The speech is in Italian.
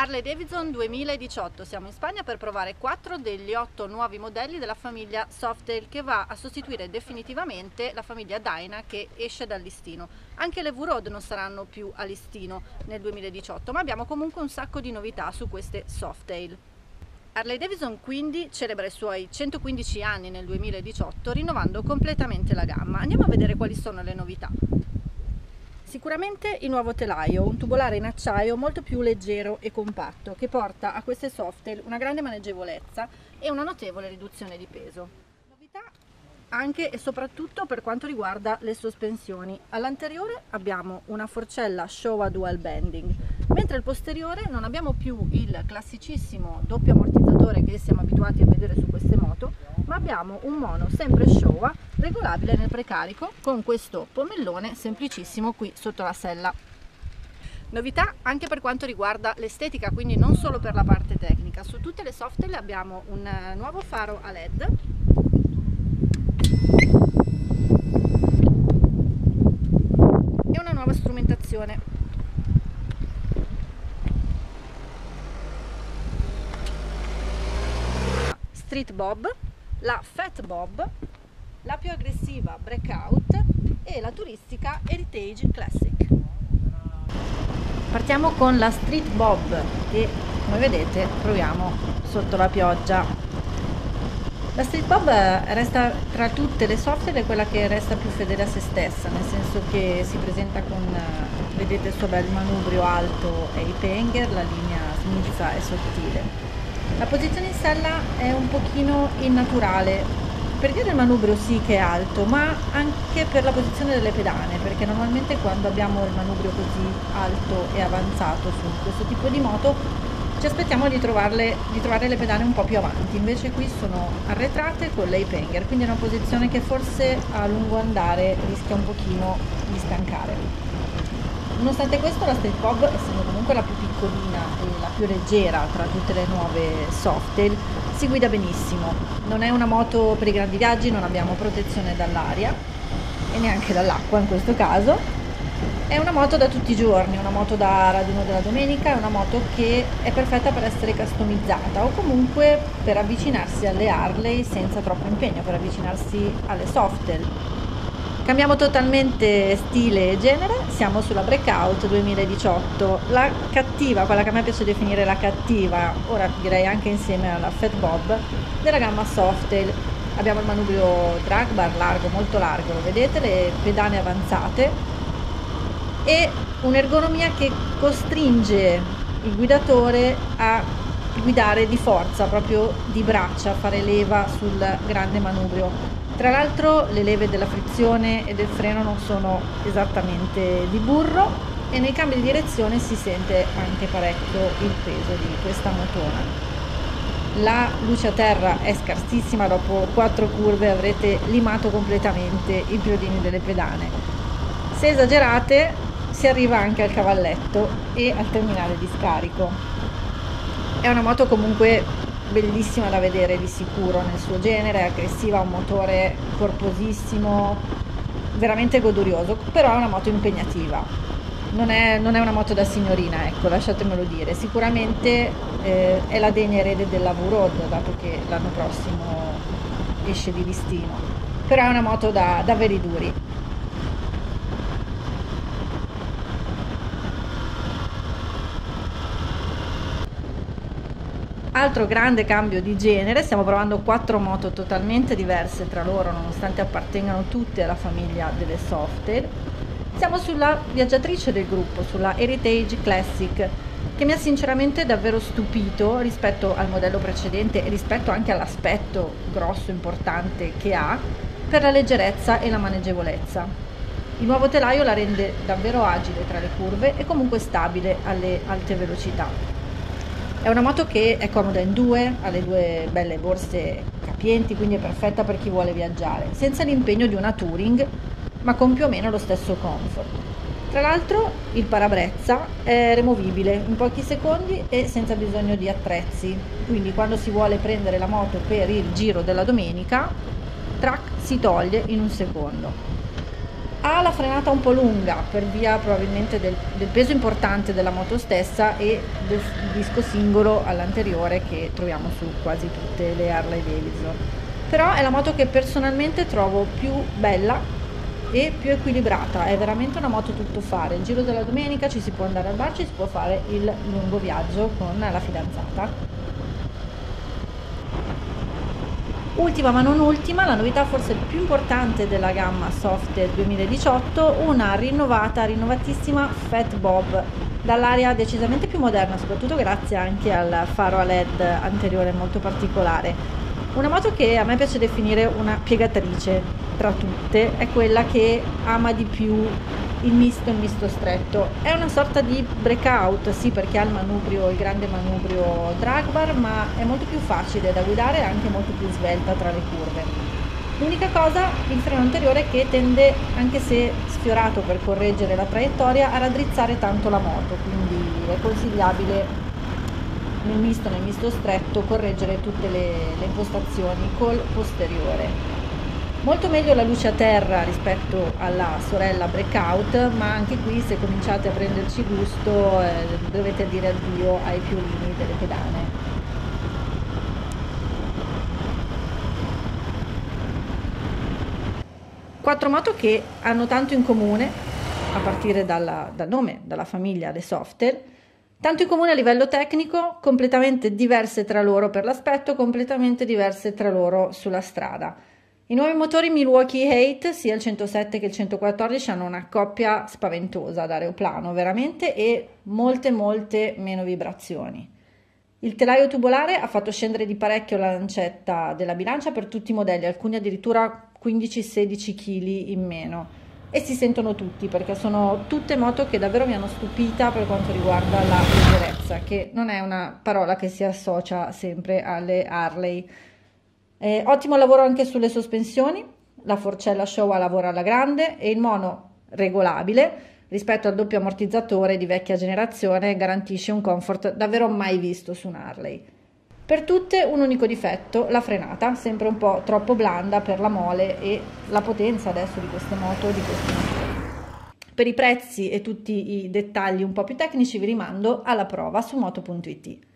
Harley Davidson 2018, siamo in Spagna per provare 4 degli 8 nuovi modelli della famiglia Softail che va a sostituire definitivamente la famiglia Dyna che esce dal listino. Anche le V-Road non saranno più a listino nel 2018 ma abbiamo comunque un sacco di novità su queste Softail. Harley Davidson quindi celebra i suoi 115 anni nel 2018 rinnovando completamente la gamma. Andiamo a vedere quali sono le novità. Sicuramente il nuovo telaio, un tubolare in acciaio molto più leggero e compatto che porta a queste softail una grande maneggevolezza e una notevole riduzione di peso. Novità anche e soprattutto per quanto riguarda le sospensioni. All'anteriore abbiamo una forcella Showa Dual Bending, mentre al posteriore non abbiamo più il classicissimo doppio ammortizzatore che siamo abituati a vedere su queste moto, ma abbiamo un mono sempre Showa regolabile nel precarico con questo pomellone semplicissimo qui sotto la sella. Novità anche per quanto riguarda l'estetica, quindi non solo per la parte tecnica. Su tutte le software abbiamo un eh, nuovo faro a LED e una nuova strumentazione. Street Bob, la Fat Bob la più aggressiva Breakout e la turistica Heritage Classic. Partiamo con la Street Bob che come vedete proviamo sotto la pioggia. La Street Bob resta tra tutte le software quella che resta più fedele a se stessa, nel senso che si presenta con, vedete il suo bel manubrio alto e i penger, la linea smilza e sottile. La posizione in sella è un pochino innaturale, per via del manubrio sì che è alto, ma anche per la posizione delle pedane, perché normalmente quando abbiamo il manubrio così alto e avanzato su questo tipo di moto ci aspettiamo di, trovarle, di trovare le pedane un po' più avanti, invece qui sono arretrate con l'Apenger, quindi è una posizione che forse a lungo andare rischia un pochino di stancare. Nonostante questo la Street Bob, essendo comunque la più piccolina e la più leggera tra tutte le nuove Softail, si guida benissimo. Non è una moto per i grandi viaggi, non abbiamo protezione dall'aria e neanche dall'acqua in questo caso. È una moto da tutti i giorni, una moto da raduno della domenica, è una moto che è perfetta per essere customizzata o comunque per avvicinarsi alle Harley senza troppo impegno, per avvicinarsi alle Softail Cambiamo totalmente stile e genere, siamo sulla Breakout 2018, la cattiva, quella che a me piace definire la cattiva, ora direi anche insieme alla Fat Bob, della gamma Softail. Abbiamo il manubrio drag bar largo, molto largo, lo vedete, le pedane avanzate e un'ergonomia che costringe il guidatore a guidare di forza, proprio di braccia, fare leva sul grande manubrio tra l'altro le leve della frizione e del freno non sono esattamente di burro e nei cambi di direzione si sente anche parecchio il peso di questa motona. La luce a terra è scarsissima, dopo quattro curve avrete limato completamente i piodini delle pedane. Se esagerate si arriva anche al cavalletto e al terminale di scarico. È una moto comunque bellissima da vedere di sicuro nel suo genere, aggressiva, ha un motore corposissimo, veramente godurioso, però è una moto impegnativa. Non è, non è una moto da signorina, ecco, lasciatemelo dire. Sicuramente eh, è la degna erede della V-Road, dato che l'anno prossimo esce di listino. Però è una moto da, da veri duri. Altro grande cambio di genere, stiamo provando quattro moto totalmente diverse tra loro nonostante appartengano tutte alla famiglia delle Softail. Siamo sulla viaggiatrice del gruppo, sulla Heritage Classic, che mi ha sinceramente davvero stupito rispetto al modello precedente e rispetto anche all'aspetto grosso, importante che ha, per la leggerezza e la maneggevolezza. Il nuovo telaio la rende davvero agile tra le curve e comunque stabile alle alte velocità. È una moto che è comoda in due, ha le due belle borse capienti, quindi è perfetta per chi vuole viaggiare, senza l'impegno di una touring, ma con più o meno lo stesso comfort. Tra l'altro il parabrezza è removibile in pochi secondi e senza bisogno di attrezzi, quindi quando si vuole prendere la moto per il giro della domenica, track si toglie in un secondo. Ha la frenata un po' lunga per via probabilmente del, del peso importante della moto stessa e del disco singolo all'anteriore che troviamo su quasi tutte le Harley Davidson. Però è la moto che personalmente trovo più bella e più equilibrata, è veramente una moto tutto fare. Il giro della domenica ci si può andare al bar, ci si può fare il lungo viaggio con la fidanzata. Ultima ma non ultima, la novità forse più importante della gamma Soft 2018, una rinnovata, rinnovatissima Fat Bob, dall'aria decisamente più moderna, soprattutto grazie anche al faro a LED anteriore molto particolare. Una moto che a me piace definire una piegatrice tra tutte, è quella che ama di più il misto e il misto stretto. È una sorta di breakout, sì perché ha il manubrio, il grande manubrio drag bar, ma è molto più facile da guidare e anche molto più svelta tra le curve. L'unica cosa, il freno anteriore che tende, anche se sfiorato per correggere la traiettoria, a raddrizzare tanto la moto, quindi è consigliabile nel misto, nel misto stretto, correggere tutte le, le impostazioni col posteriore. Molto meglio la luce a terra rispetto alla sorella breakout, ma anche qui se cominciate a prenderci gusto eh, dovete dire addio ai piolini delle pedane. Quattro moto che hanno tanto in comune, a partire dalla, dal nome, dalla famiglia Le Softer, tanto in comune a livello tecnico, completamente diverse tra loro per l'aspetto, completamente diverse tra loro sulla strada. I nuovi motori Milwaukee Hate, sia il 107 che il 114, hanno una coppia spaventosa ad aeroplano, veramente, e molte, molte meno vibrazioni. Il telaio tubolare ha fatto scendere di parecchio la lancetta della bilancia per tutti i modelli, alcuni addirittura 15-16 kg in meno. E si sentono tutti perché sono tutte moto che davvero mi hanno stupita per quanto riguarda la leggerezza, che non è una parola che si associa sempre alle Harley eh, ottimo lavoro anche sulle sospensioni, la forcella Showa lavora alla grande e il mono regolabile rispetto al doppio ammortizzatore di vecchia generazione garantisce un comfort davvero mai visto su un Harley. Per tutte un unico difetto, la frenata, sempre un po' troppo blanda per la mole e la potenza adesso di queste moto e di questi motori. Per i prezzi e tutti i dettagli un po' più tecnici vi rimando alla prova su moto.it.